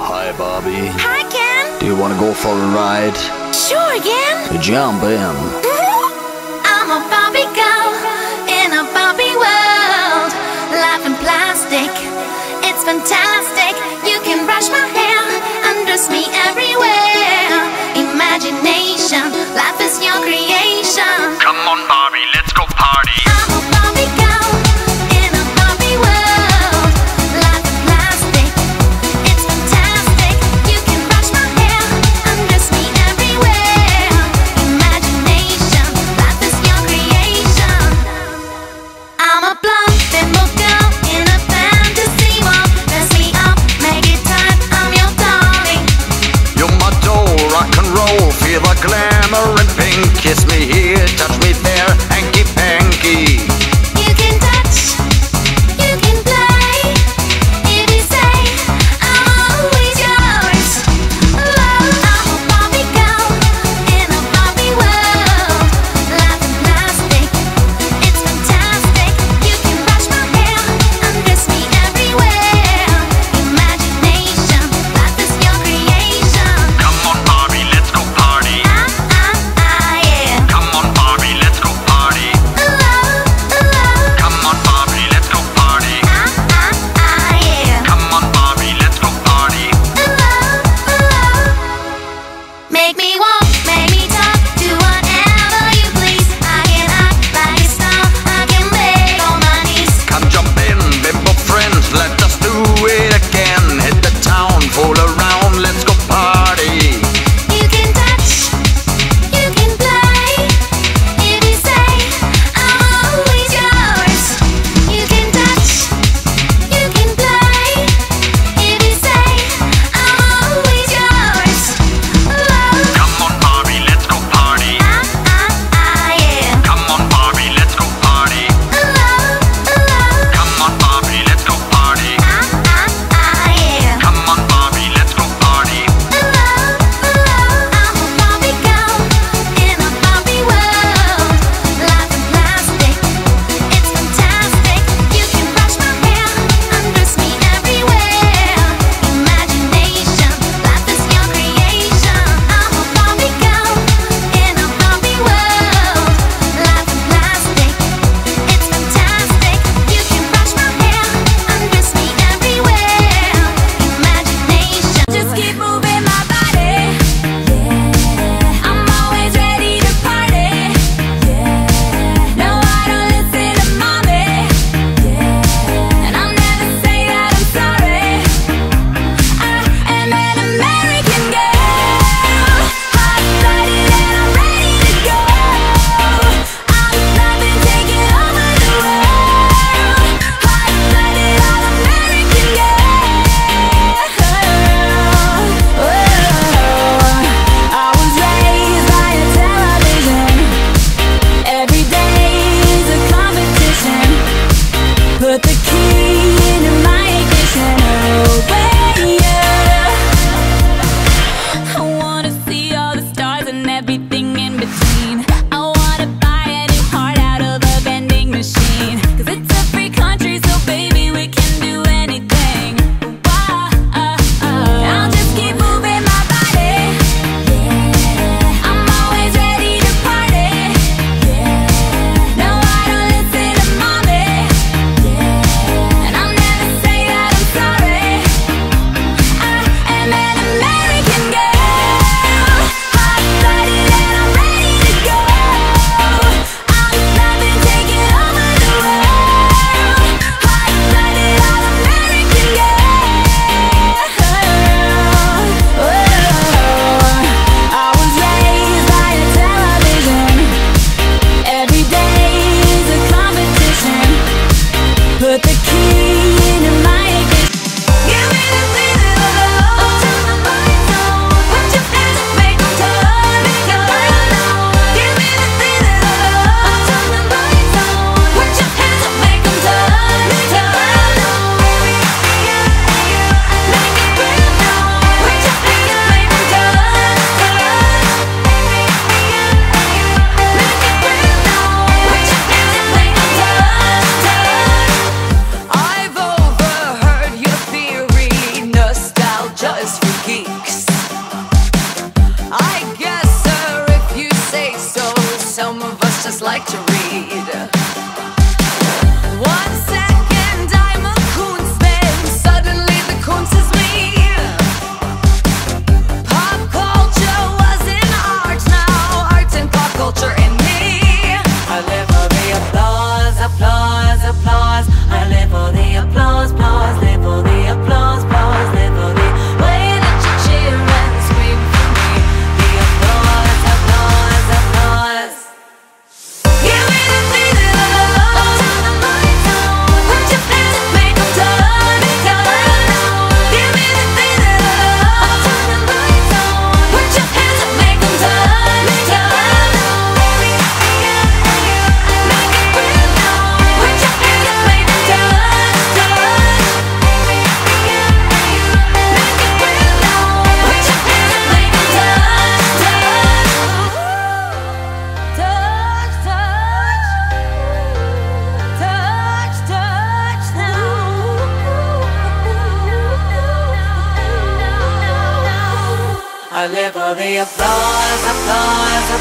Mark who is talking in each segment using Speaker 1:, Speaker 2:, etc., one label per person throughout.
Speaker 1: Hi, Bobby.
Speaker 2: Hi, Ken.
Speaker 1: Do you want to go for a ride?
Speaker 2: Sure, Ken.
Speaker 1: Jump in.
Speaker 2: I'm a Barbie girl in a Barbie world. Life in plastic, it's fantastic. You can brush my hair, undress me everywhere. Imagination,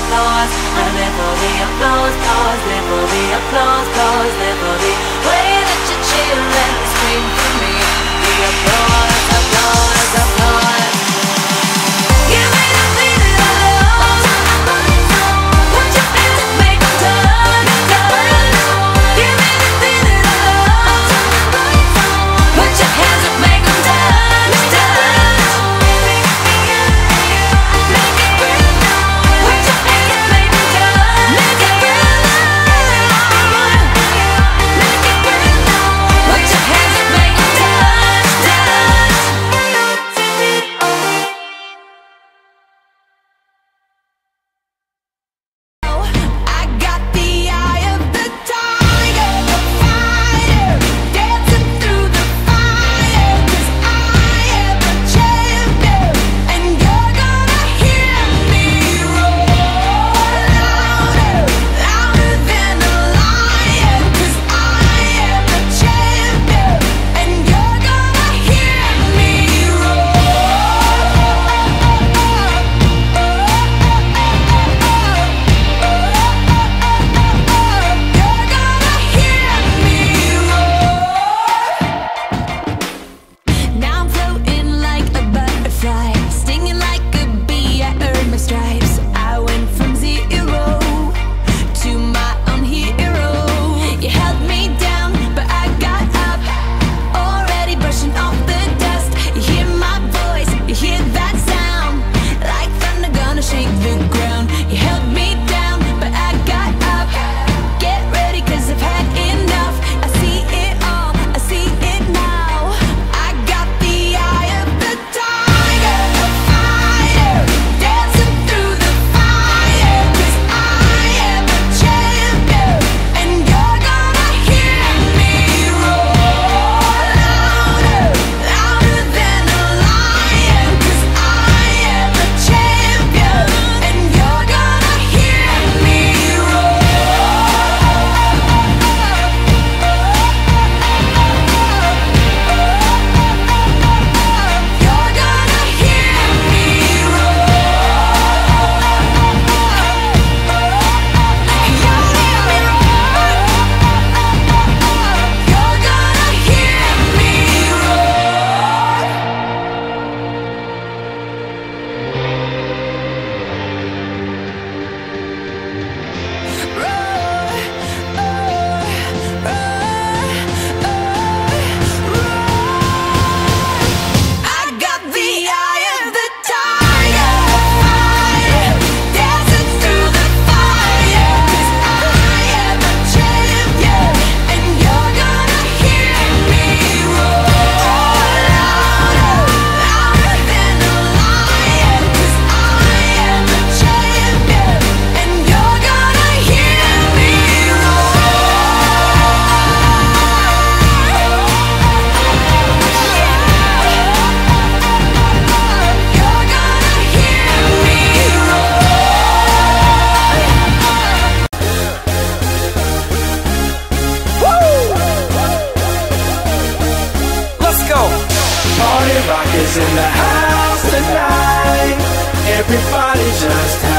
Speaker 3: applause, and there the applause, pause, there the applause, pause, there the way that you cheer and scream for me. The applause, applause, applause.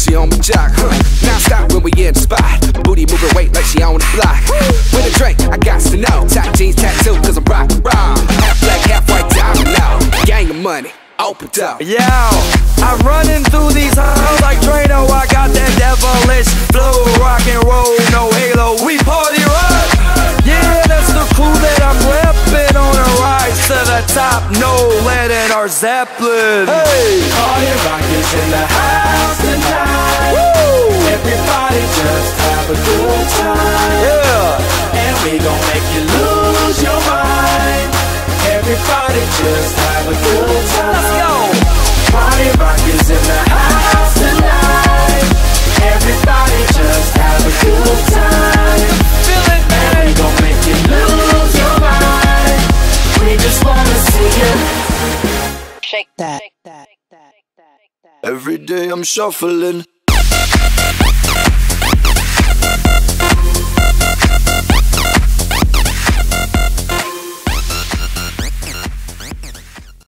Speaker 4: she on my jock. Huh? Now stop when we in the spot. Booty moving weight like she on the block. With a drink, I got to know. Tight jeans tattoo, cause I'm rock raw. Half black, half white, diamond now. Gang of money. Open up.
Speaker 5: Yo, I'm running through these halls like Drano. I got that devilish flow, rock and roll, no halo. We party to the top, no lead in Zeppelin. Hey,
Speaker 6: all your rockets in the house tonight.
Speaker 5: Woo!
Speaker 6: Everybody just have a good time.
Speaker 5: Yeah,
Speaker 6: and we gon' make you lose your mind. Everybody just have a good time.
Speaker 5: Let's go.
Speaker 6: Party rockets in the
Speaker 1: I'm shuffling.